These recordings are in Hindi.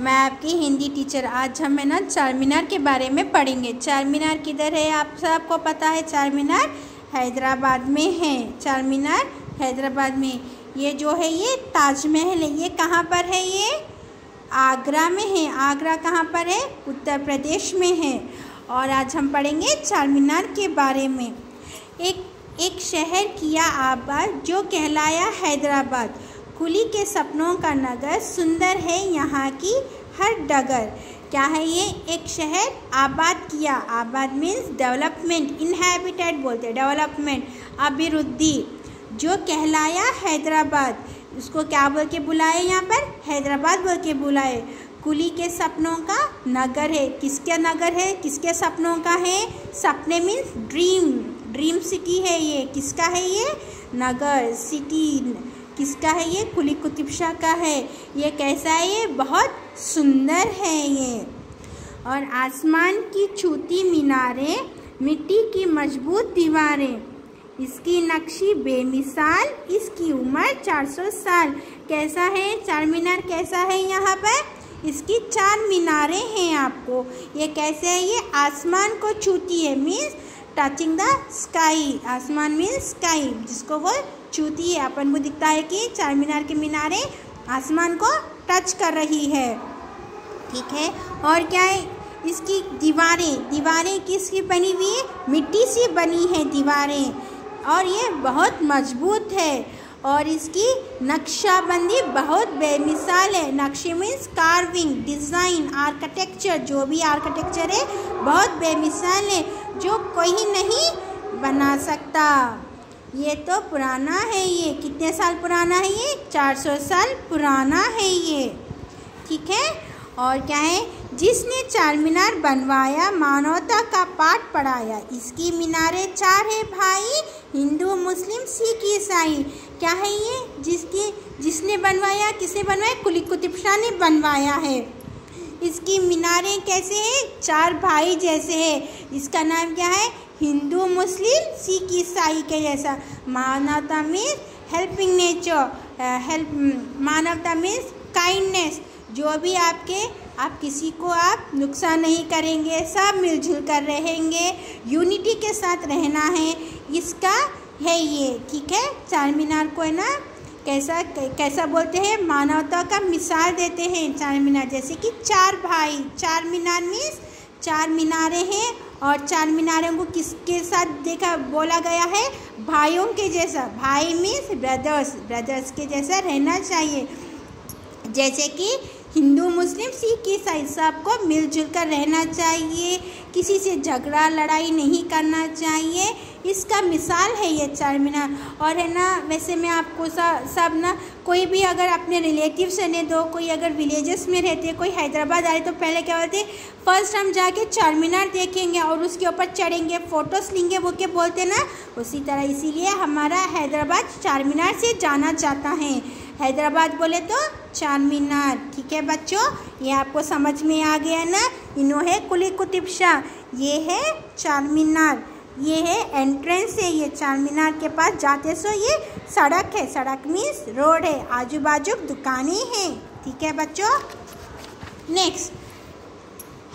मैं आपकी हिंदी टीचर। आज हम है ना चार मीनार के बारे में पढ़ेंगे। चार मीनार किधर है? आप सबको पता है चार मीनार हैदराबाद में है। चार मीनार हैदराबाद में। ये जो है, ये ताजमहल है। ये कहाँ पर है ये? आगरा में है। आगरा कहाँ पर है? उत्तर प्रदेश में है। और आज हम पढ़ेंगे चार मीनार के बारे में। एक एक शहर किया आबाद जो कहलाया हैदराबाद। कुली के सपनों का नगर सुंदर है यहाँ की हर डगर। क्या है ये? एक शहर आबाद किया। आबाद मीन्स डेवलपमेंट इनहेबिटेड बोलते डेवलपमेंट अभिवृद्धि। जो कहलाया हैदराबाद। उसको क्या बोल के बुलाए यहाँ पर? हैदराबाद बोल के बुलाए। कुली के सपनों का नगर है। किसके नगर है? किसके सपनों का है? सपने मीन्स ड्रीम ड्रीम सिटी है ये। किसका है ये? नगर सिटी किसका है ये? कुली कुतुब शाह का है। ये कैसा है ये? बहुत सुंदर है ये। और आसमान की छूती मीनारें, मिट्टी की मज़बूत दीवारें। इसकी नक्शी बेमिसाल, इसकी उम्र 400 साल। कैसा है? चार मीनार कैसा है यहाँ पर? इसकी चार मीनारें हैं आपको। ये कैसे है? ये आसमान को छूती है। Means touching the sky. आसमान मीन्स स्काई, जिसको वो छूती है अपन को दिखता है कि चार मीनार के मीनारें आसमान को टच कर रही है। ठीक है? और क्या है? इसकी दीवारें दीवारें किसकी बनी हुई है? मिट्टी से बनी है दीवारें। और ये बहुत मज़बूत है। और इसकी नक्शाबंदी बहुत बेमिसाल है। नक्शे मीन्स कार्विंग डिज़ाइन आर्किटेक्चर जो भी आर्किटेक्चर है, बहुत बेमिसाल है, जो कोई नहीं बना सकता। ये तो पुराना है ये। कितने साल पुराना है ये? 400 साल पुराना है ये। ठीक है? और क्या है? जिसने चार मीनार बनवाया, मानवता का पाठ पढ़ाया, इसकी मीनारें चार है भाई। हिंदू, मुस्लिम, सिख, ईसाई। क्या है ये? जिसकी, जिसने बनवाया, किसने बनवाया? कुली कुतुब शाह ने बनवाया है। इसकी मीनारें कैसे हैं? चार भाई जैसे है। इसका नाम क्या है? हिंदू, मुस्लिम, सिख, ईसाई के जैसा। मानवता मीन्स हेल्पिंग नेचर हेल्प मानवता मीन्स काइंडनेस जो भी आपके, आप किसी को आप नुकसान नहीं करेंगे, सब मिलजुल कर रहेंगे। यूनिटी के साथ रहना है। इसका है ये, ठीक है? चार मीनार को है ना? कैसा कैसा बोलते हैं, मानवता का मिसाल देते हैं चार मीनार। जैसे कि चार भाई, चार मीनार मीन्स चार मीनारे हैं और चार मीनारों को किसके साथ देखा, बोला गया है? भाइयों के जैसा। भाई मीन्स ब्रदर्स ब्रदर्स के जैसा रहना चाहिए। जैसे कि हिंदू, मुस्लिम, सिख ईसाई सबको मिलजुल कर रहना चाहिए। किसी से झगड़ा, लड़ाई नहीं करना चाहिए। इसका मिसाल है ये चार मीनार और है ना, वैसे मैं आपको सा, सब ना, कोई भी अगर अपने रिलेटिव से ने दो, कोई अगर विलेजेस में रहते कोई हैदराबाद आए तो पहले क्या बोलते फ़र्स्ट हम जाके चार मीनार देखेंगे और उसके ऊपर चढ़ेंगे, फ़ोटोस लेंगे, वो क्या बोलते ना, उसी तरह इसीलिए हमारा हैदराबाद चार मीनार से जाना चाहता है। हैदराबाद बोले तो चार मीनार ठीक है बच्चों? ये आपको समझ में आ गया ना? इन्हों है कुली कुतुब शाह ये है चार मीनार ये है एंट्रेंस है ये चार मीनार के पास जाते सो ये सड़क है। सड़क मीन्स रोड है। आजू बाजू दुकानें हैं। ठीक है बच्चों? नेक्स्ट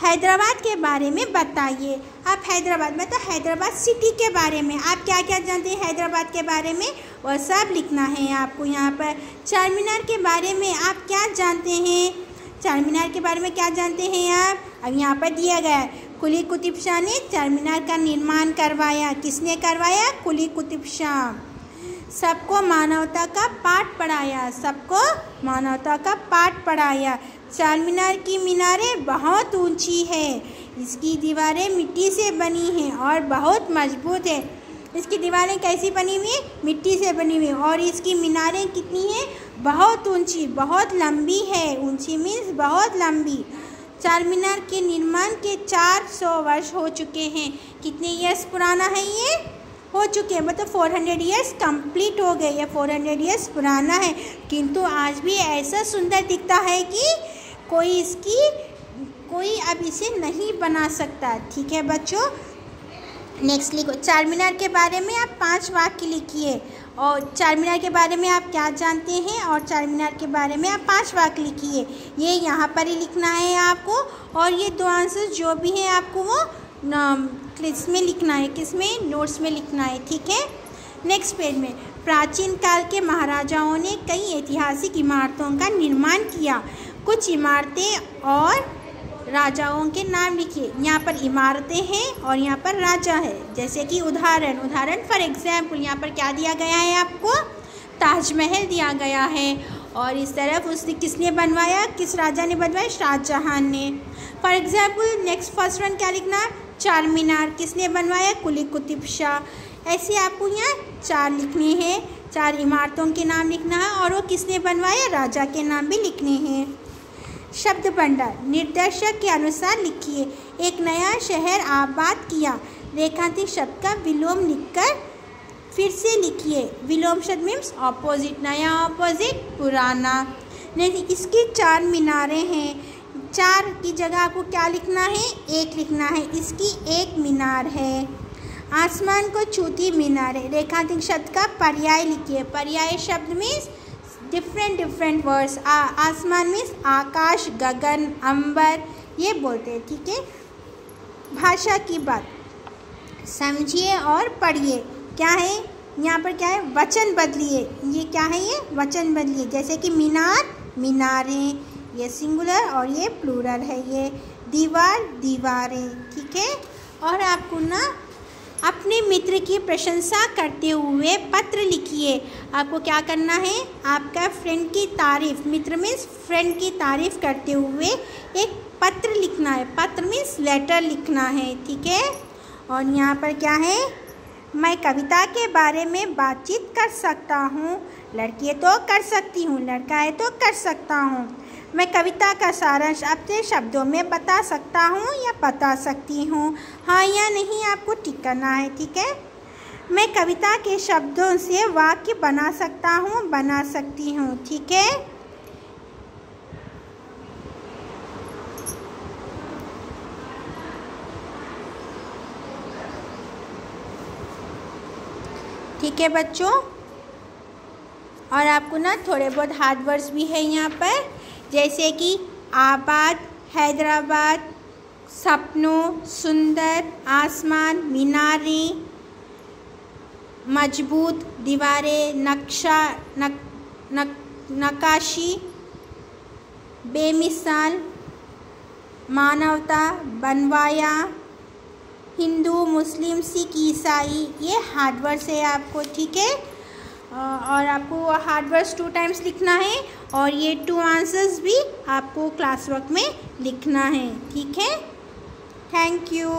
हैदराबाद के बारे में बताइए। आप हैदराबाद में तो हैदराबाद सिटी के बारे में, आप क्या क्या जानते हैं हैदराबाद के बारे में? वह सब लिखना है आपको यहाँ पर। चार मीनार के बारे में आप क्या जानते हैं? चार मीनार के बारे में क्या जानते हैं आप? अब यहाँ पर दिया गया कुली कुतुब शाह ने चार मीनार का निर्माण करवाया। किसने करवाया? कुली कुतुब शाह। सबको मानवता का पाठ पढ़ाया, सबको मानवता का पाठ पढ़ाया। चार मीनार की मीनारें बहुत ऊँची है। इसकी दीवारें मिट्टी से बनी हैं और बहुत मज़बूत है। इसकी दीवारें कैसी बनी हुई मिट्टी से बनी हुई और इसकी मीनारें कितनी हैं? बहुत ऊँची, बहुत लंबी है। ऊँची मीन्स बहुत लंबी। चार मीनार के निर्माण के 400 वर्ष हो चुके हैं। कितने ईयर्स पुराना है ये? हो चुके हैं। मतलब फोर हंड्रेड ईयर्स कंप्लीट हो गए ये फोर हंड्रेड ईयर्स पुराना है। किंतु आज भी ऐसा सुंदर दिखता है कि कोई इसकी कोई अब इसे नहीं बना सकता। ठीक है बच्चों? नेक्स्ट लिखो। चार मीनार के बारे में आप पाँच वाक्य लिखिए। और चार मीनार के बारे में आप क्या जानते हैं? और चार मीनार के बारे में आप पाँच वाक्य लिखिए। ये यहाँ पर ही लिखना है आपको। और ये दो आंसर जो भी हैं आपको वो किसमें लिखना है, किसमें? नोट्स में लिखना है। ठीक है? नेक्स्ट पेज में। प्राचीन काल के महाराजाओं ने कई ऐतिहासिक इमारतों का निर्माण किया। कुछ इमारतें और राजाओं के नाम लिखिए। यहाँ पर इमारतें हैं और यहाँ पर राजा है। जैसे कि उदाहरण उदाहरण फॉर एग्ज़ाम्पल यहाँ पर क्या दिया गया है आपको? ताजमहल दिया गया है। और इस तरफ़ उसने किसने बनवाया? किस राजा ने बनवाया? शाहजहाँ ने। For example next first one क्या लिखना? चार मीनार किसने बनवाया? कुली कुतुब शाह। ऐसे आपको यहाँ चार लिखने हैं। चार इमारतों के नाम लिखना है और वो किसने बनवाया? राजा के नाम भी लिखने हैं। शब्द भंडार निर्देशक के अनुसार लिखिए। एक नया शहर आबाद किया। रेखांतिक शब्द का विलोम लिखकर फिर से लिखिए। विलोम शब्द मीन्स ऑपोजिट नया ऑपोजिट पुराना। नहीं, इसकी चार मीनारें हैं। चार की जगह आपको क्या लिखना है? एक लिखना है। इसकी एक मीनार है। आसमान को छूती मीनार रेखांतिक शब्द का पर्याय लिखिए। पर्याय शब्द मीन्स डिफरेंट डिफरेंट वर्ड्स आसमान मीन्स आकाश, गगन, अंबर, ये बोलते हैं, ठीक है? भाषा की बात। समझिए और पढ़िए। क्या है? यहाँ पर क्या है? वचन बदलिए। ये क्या है ये? वचन बदलिए। जैसे कि मीनार, मीनारें, ये सिंगुलर और ये प्लूरल है ये। दीवार, दीवारें, ठीक है? और आपको ना अपने मित्र की प्रशंसा करते हुए पत्र लिखिए। आपको क्या करना है? आपका फ्रेंड की तारीफ़, मित्र मीन्स फ्रेंड की तारीफ़ करते हुए एक पत्र लिखना है। पत्र मीन्स लेटर लिखना है, ठीक है? और यहाँ पर क्या है? मैं कविता के बारे में बातचीत कर सकता हूँ। लड़की तो कर सकती हूँ, लड़का है तो कर सकता हूँ। मैं कविता का सारांश अपने शब्दों में बता सकता हूँ या बता सकती हूँ? हाँ या नहीं, आपको टिक करना है, ठीक है? मैं कविता के शब्दों से वाक्य बना सकता हूँ, बना सकती हूँ, ठीक है? ठीक है बच्चों? और आपको ना थोड़े बहुत हार्ड वर्ड्स भी है यहाँ पर। जैसे कि आबाद हैदराबाद सपनों सुंदर आसमान मीनारें मज़बूत दीवारें नक्शा नक, नक, नकाशी बेमिसाल मानवता बनवाया हिंदू मुस्लिम सिख ईसाई ये हार्डवर्ड से आपको ठीक है? और आपको हार्ड वर्ड्स टू टाइम्स लिखना है और ये टू आंसर्स भी आपको क्लास वर्क में लिखना है, ठीक है? Thank you